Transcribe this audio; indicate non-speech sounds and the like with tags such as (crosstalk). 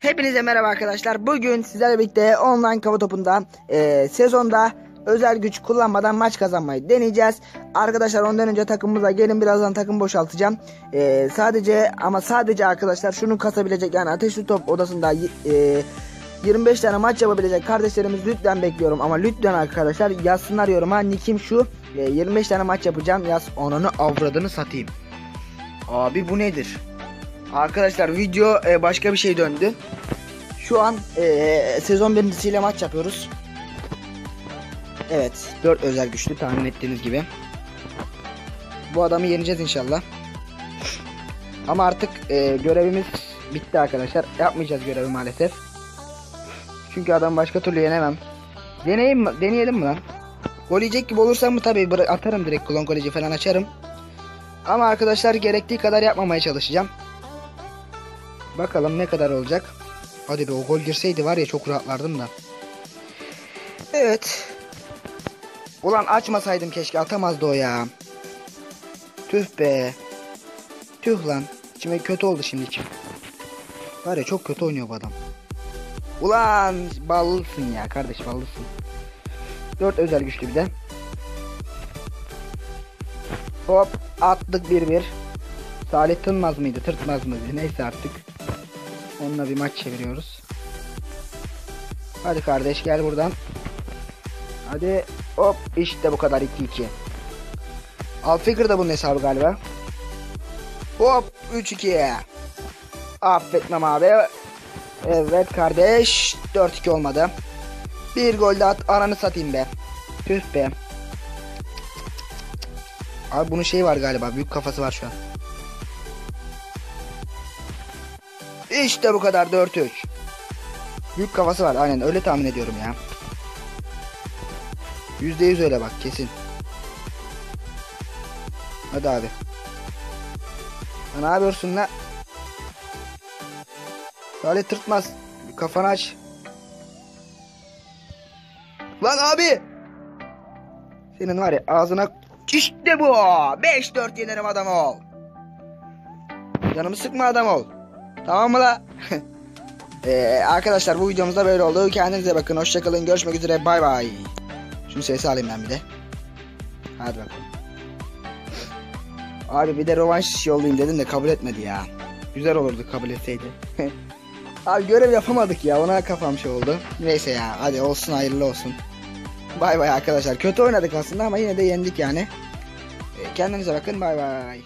Hepinize merhaba arkadaşlar. Bugün sizlerle birlikte online kafa topunda e, sezonda özel güç kullanmadan maç kazanmayı deneyeceğiz. Arkadaşlar ondan önce takımımıza gelin birazdan takım boşaltacağım. E, sadece ama sadece arkadaşlar şunu kasabilecek yani ateşli top odasında e, 25 tane maç yapabilecek kardeşlerimiz lütfen bekliyorum ama lütfen arkadaşlar yazsınlar yoruma nikim şu e, 25 tane maç yapacağım yaz onunu avradını satayım. Abi bu nedir? Arkadaşlar video e, başka bir şey döndü. Şu an e, sezon birincisiyle maç yapıyoruz. Evet 4 özel güçlü tahmin ettiğiniz gibi. Bu adamı yeneceğiz inşallah. Ama artık e, görevimiz bitti arkadaşlar. Yapmayacağız görevi maalesef. Çünkü adam başka türlü yenemem. Deneyim mi? Deneyelim mi lan? Gol yiyecek gibi olursam mı tabii atarım direkt klon goleci falan açarım. Ama arkadaşlar gerektiği kadar yapmamaya çalışacağım. Bakalım ne kadar olacak. Hadi be o gol girseydi var ya çok rahatlardım da. Evet. Ulan açmasaydım keşke atamazdı o ya. Tüh be. Tüh lan. İçime kötü oldu şimdi içim. Var ya çok kötü oynuyor bu adam. Ulan ballısın ya kardeş ballısın. 4 özel güçlü bir de. Hop attık 1-1. Salih Tınmaz mıydı tırtmaz mıydı neyse artık. Onunla bir maç çeviriyoruz. Hadi kardeş gel buradan. Hadi hop işte bu kadar 2-2. Alfikir de bunun hesabı galiba. Hop 3-2. Affetmem abi. Evet kardeş 4-2 olmadı. Bir gol de at ananı satayım be. Tüh be. Abi bunun şeyi var galiba büyük kafası var şu an. İşte bu kadar 4-3. Büyük kafası var aynen öyle tahmin ediyorum ya. %100 öyle bak kesin. Hadi abi. Ya ne yapıyorsun lan? Salih tırtmaz. Kafanı aç. Lan abi. Senin var ya ağzına işte bu. 5-4 yenerim adam ol. Canımı sıkma adam ol. Tamam mı la? (laughs) ee, arkadaşlar bu videomuzda böyle oldu. Kendinize bakın. Hoşçakalın. Görüşmek üzere. Bay bay. Şunu sesi alayım ben bir de. Hadi bakalım. Abi bir de rövanş yollayayım dedim de kabul etmedi ya. Güzel olurdu kabul etseydi. (laughs) Abi görev yapamadık ya. Ona kafam şey oldu. Neyse ya. Hadi olsun hayırlı olsun. Bay bay arkadaşlar. Kötü oynadık aslında ama yine de yendik yani. Ee, Kendinize bakın. Bay bay.